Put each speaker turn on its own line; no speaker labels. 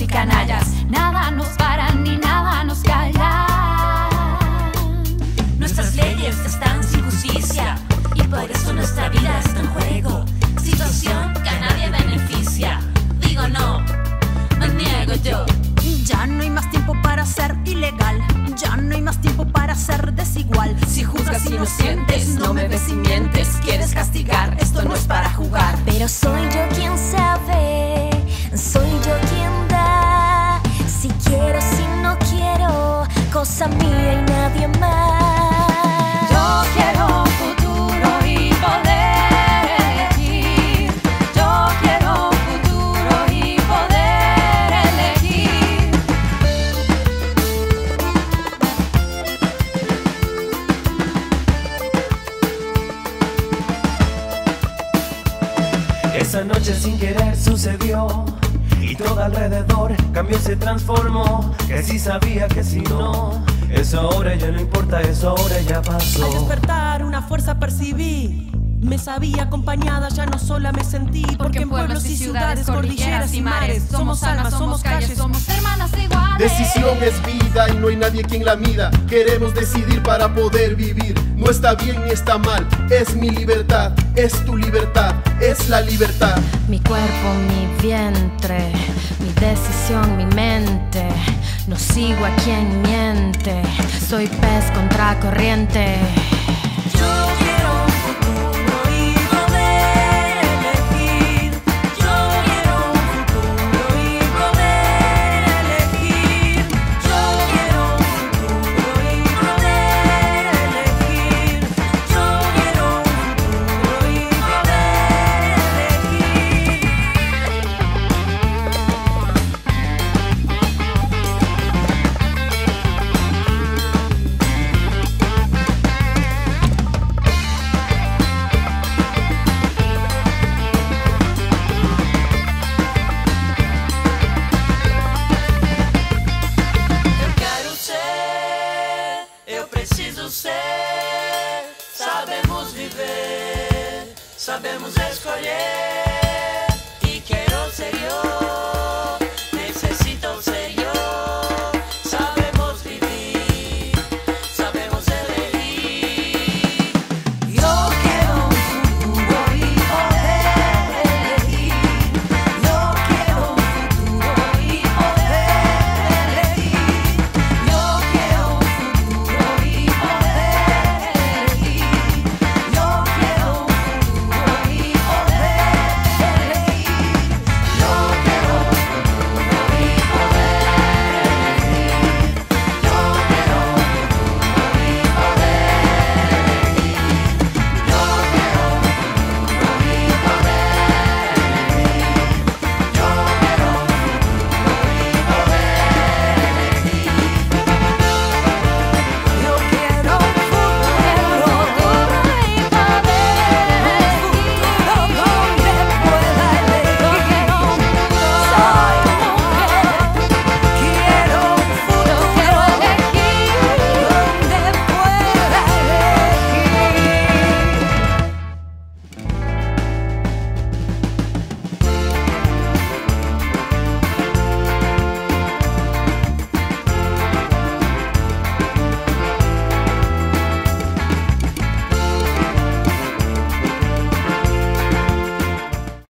y canallas. Nada nos para ni nada nos calla.
Nuestras leyes están sin justicia y por eso nuestra vida está en juego. Situación que a nadie beneficia. Digo no, me niego yo.
Ya no hay más tiempo para ser ilegal. Ya no hay más tiempo para ser desigual.
Si juzgas inocentes, no me ves y mientes. Quieres castigar, esto no es para jugar.
Pero soy yo quien cosa mía y nadie más.
Yo quiero un futuro y poder elegir. Yo quiero un futuro y poder elegir.
Esa noche sin querer sucedió y todo alrededor cambió y se transformó. Que si sabía que si no, eso ahora ya no importa, eso ahora ya pasó.
Al despertar una fuerza percibí. Me sabía acompañada, ya no sola me sentí. Porque, en pueblos y ciudades, cordilleras y mares, somos almas, somos calles,
somos hermanas iguales.
Decisión es vida y no hay nadie quien la mida. Queremos decidir para poder vivir. No está bien ni está mal, es mi libertad, es tu libertad, es la libertad.
Mi cuerpo, mi vientre, mi decisión, mi mente. Sigo a quien miente, soy pez contra corriente.
Preciso ser. Sabemos viver, sabemos escolher. E quero ser eu.